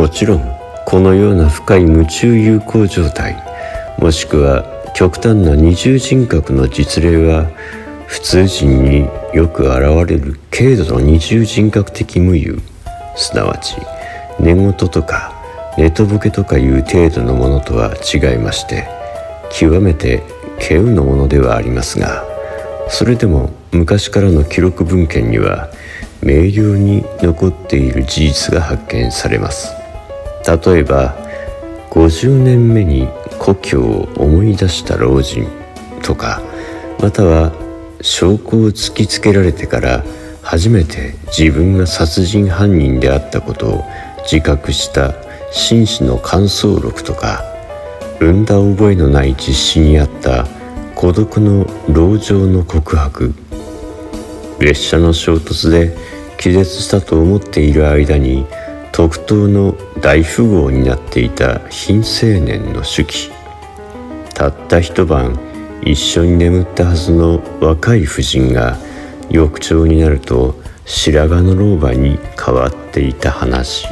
もちろんこのような深い夢中友好状態もしくは極端な二重人格の実例は普通人によく現れる軽度の二重人格的無有すなわち寝言とか寝とぼけとかいう程度のものとは違いまして極めて稀有のものではありますがそれでも昔からの記録文献には明瞭に残っている事実が発見されます。例えば50年目に故郷を思い出した老人とかまたは証拠を突きつけられてから初めて自分が殺人犯人であったことを自覚した紳士の感想録とか産んだ覚えのない実施にあった孤独の老情の告白列車の衝突で気絶したと思っている間に特等の大富豪になっていた貧青年の手記。たった一晩一緒に眠ったはずの若い婦人が翌朝になると白髪の老婆に変わっていた話。